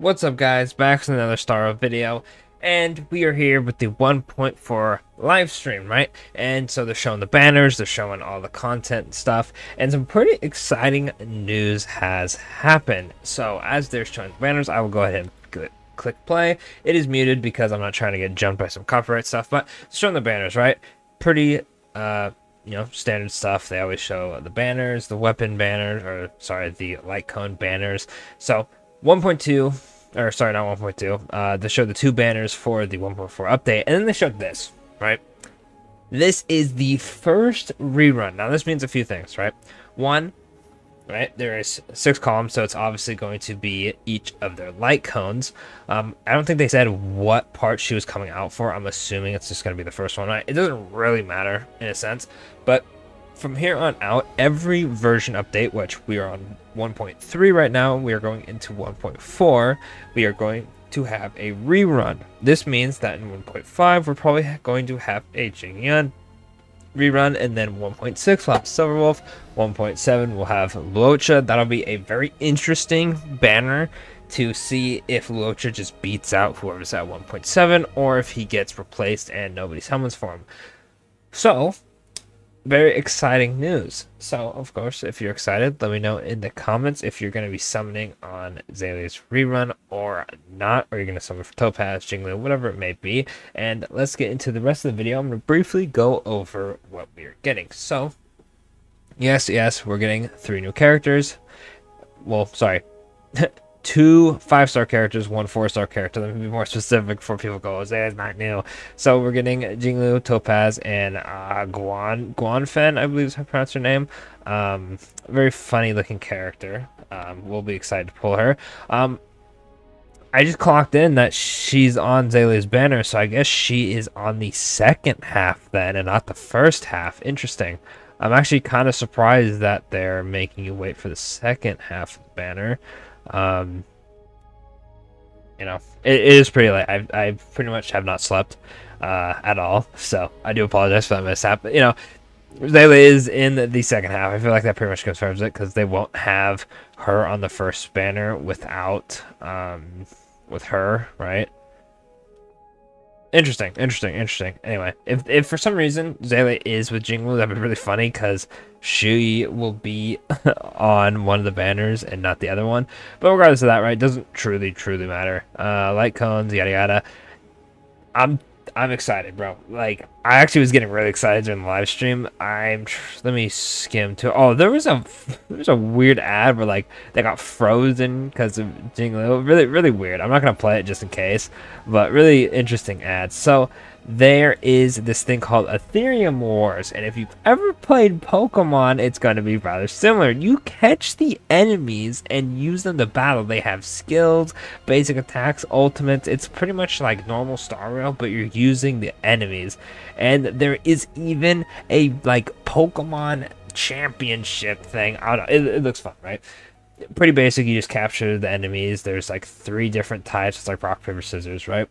What's up guys, back with another Star Rail video, and we are here with the 1.4 live stream, right? And so they're showing the banners, they're showing all the content and stuff, and some pretty exciting news has happened. So as they're showing the banners, I will go ahead and click, play. It is muted because I'm not trying to get jumped by some copyright stuff, but showing the banners, right? Pretty, uh, you know, standard stuff. They always show the banners, the weapon banners, or sorry, the light cone banners. So 1.2 or sorry, not 1.2. Uh, they showed the two banners for the 1.4 update, and then they showed this, right? This is the first rerun. Now, this means a few things, right? One, right, there is six columns, so it's obviously going to be each of their light cones. Um, I don't think they said what part she was coming out for. I'm assuming it's just going to be the first one, right? It doesn't really matter in a sense, but from here on out, every version update, which we are on 1.3 right now, we are going into 1.4, we are going to have a rerun. This means that in 1.5, we're probably going to have a Jing Yuan rerun, and then 1.6 we'll have Silverwolf, 1.7 we'll have Luocha. That'll be a very interesting banner to see if Luocha just beats out whoever's at 1.7, or if he gets replaced and nobody summons for him. So, very exciting news. So, of course, if you're excited, let me know in the comments if you're going to be summoning on Seele's rerun or not, or you're going to summon for Topaz, Jingliu, whatever it may be. And let's get into the rest of the video. I'm going to briefly go over what we are getting. So, yes, yes, we're getting three new characters. Well, sorry. two five star characters, one four star character. Let me be more specific before people go, is not new. So we're getting Jingliu, Topaz, and uh, Guan Guanfen, I believe is how I pronounce her name. Um, very funny looking character. Um, we'll be excited to pull her. Um, I just clocked in that she's on Seele's banner, so I guess she is on the second half then, and not the first half. Interesting. I'm actually kind of surprised that they're making you wait for the second half of the banner. Um, you know, it, it is pretty late. I I pretty much have not slept uh, at all, so I do apologize for that mishap. But, you know, Seele is in the, second half. I feel like that pretty much confirms it because they won't have her on the first banner without um, with her, right? Interesting, interesting, interesting. Anyway, if, if for some reason Seele is with Jingliu, that'd be really funny because she will be on one of the banners and not the other one. But regardless of that, right, doesn't truly, truly matter. Uh, light cones, yada yada. I'm I'm excited, bro. Like, I actually was getting really excited during the live stream. I'm let me skim to. Oh, there was a there was a weird ad where like they got frozen because of Jingle. Really, really weird. I'm not gonna play it just in case, but really interesting ads. So there is this thing called Aetherium Wars, and if you've ever played Pokemon, it's going to be rather similar. You catch the enemies and use them to battle. They have skills, basic attacks, ultimates. It's pretty much like normal Star Rail, but you're using the enemies. And there is even a like Pokemon championship thing. I don't know. It, it looks fun, right? Pretty basic. You just capture the enemies. There's like three different types. It's like rock, paper, scissors, right?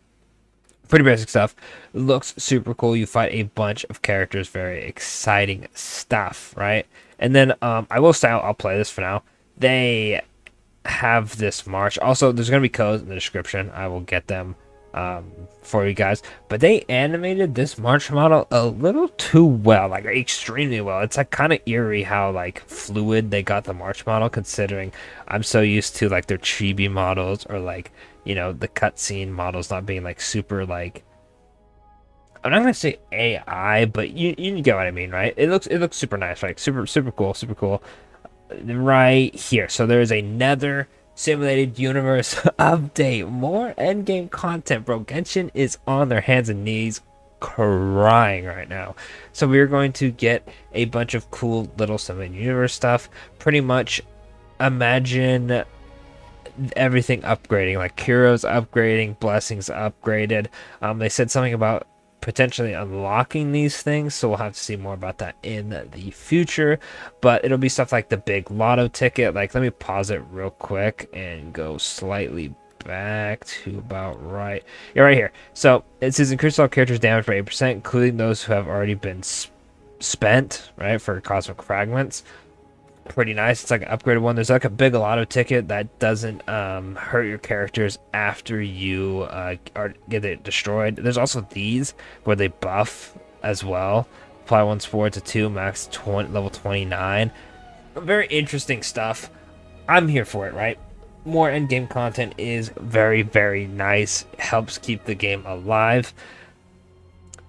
Pretty basic stuff. Looks super cool. You fight a bunch of characters. Very exciting stuff, right? And then um, I will say I'll, I'll play this for now. They have this march. Also, there's going to be codes in the description. I will get them um, for you guys. But they animated this march model a little too well, like extremely well. It's like kind of eerie how like fluid they got the march model, considering I'm so used to like their chibi models or like you know the cutscene models not being like super like I'm not gonna say AI, but you you get what I mean, right? It looks it looks super nice, right? Super super cool, super cool. Right here, so there is another simulated universe update. More endgame content, bro. Genshin is on their hands and knees crying right now. So we're going to get a bunch of cool little simulated universe stuff. Pretty much imagine everything upgrading, like Curios upgrading, Blessings upgraded. Um, they said something about potentially unlocking these things, so we'll have to see more about that in the future. But it'll be stuff like the big lotto ticket. Like, let me pause it real quick and go slightly back to about right. Yeah, right here. So it says increase all characters' damage by 8%, including those who have already been spent, right, for cosmic fragments. Pretty nice. It's like an upgraded one. There's like a big lotto ticket that doesn't um, hurt your characters after you uh, are, get it destroyed. There's also these where they buff as well. Apply one spore to two, max 20, level 29. Very interesting stuff. I'm here for it, right? More endgame content is very, very nice. Helps keep the game alive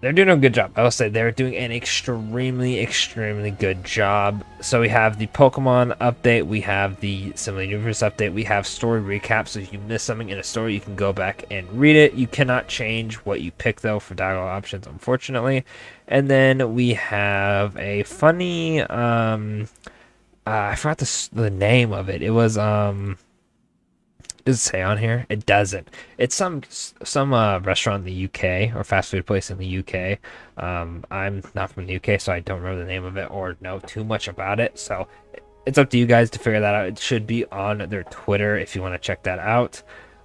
they're doing a good job. I will say they're doing an extremely, extremely good job. So we have the Pokemon update, we have the Simulated Universe update, we have story recap. So if you miss something in a story, you can go back and read it. You cannot change what you pick though for dialogue options, unfortunately. And then we have a funny, um, uh, I forgot the the name of it. It was um does it say on here? It doesn't. It's some some uh, restaurant in the UK or fast food place in the UK. Um, I'm not from the UK, so I don't remember the name of it or know too much about it. So it's up to you guys to figure that out. It should be on their Twitter if you want to check that out.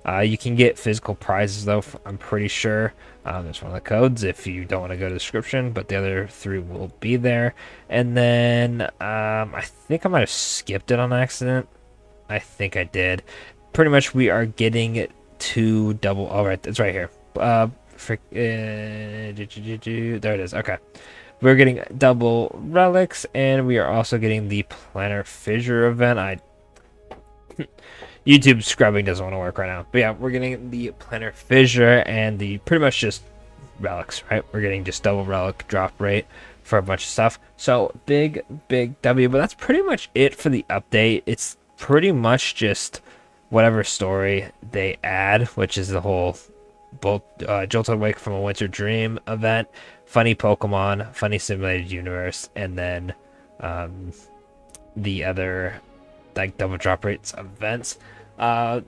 Uh, you can get physical prizes though. I'm pretty sure um, there's one of the codes if you don't want to go to the description, but the other three will be there. And then um, I think I might have skipped it on accident. I think I did pretty much we are getting two double. All right, it's right here. Uh, frick, uh, there it is. Okay. We're getting double relics, and we are also getting the planar fissure event. I YouTube scrubbing doesn't want to work right now. But yeah, we're getting the planar fissure and the pretty much just relics, right? We're getting just double relic drop rate for a bunch of stuff. So big, big W, but that's pretty much it for the update. It's pretty much just whatever story they add, which is the whole both uh, Jolted Awake from a Winter Dream event, funny Pokemon, funny simulated universe, and then um, the other like double drop rates events. Uh,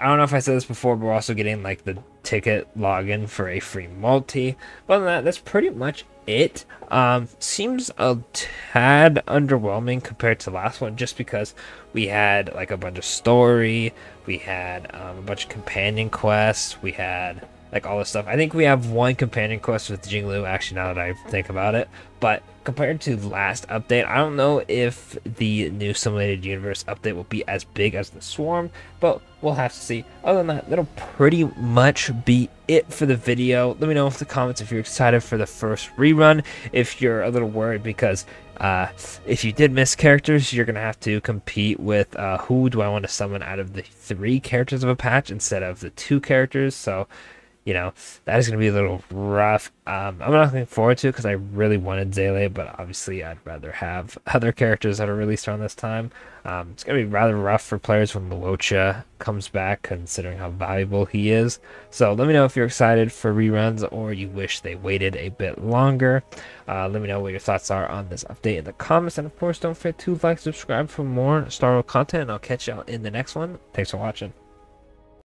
I don't know if I said this before, but we're also getting like the ticket login for a free multi. But other than that, that's pretty much it. Um, seems a tad underwhelming compared to last one, just because we had like a bunch of story, we had um, a bunch of companion quests, we had like all this stuff. I think we have one companion quest with Jingliu, actually, now that I think about it. But compared to last update, I don't know if the new Simulated Universe update will be as big as the Swarm, but we'll have to see. Other than that, that'll pretty much be it for the video. Let me know in the comments if you're excited for the first rerun, if you're a little worried because uh, if you did miss characters, you're going to have to compete with uh, who do I want to summon out of the three characters of a patch instead of the two characters. So you know, that is going to be a little rough. Um, I'm not looking forward to it because I really wanted Seele, but obviously I'd rather have other characters that are released around this time. Um, it's going to be rather rough for players when Luocha comes back, considering how valuable he is. So let me know if you're excited for reruns or you wish they waited a bit longer. Uh, let me know what your thoughts are on this update in the comments. And of course, don't forget to like, subscribe for more Star Rail content, and I'll catch y'all in the next one. Thanks for watching.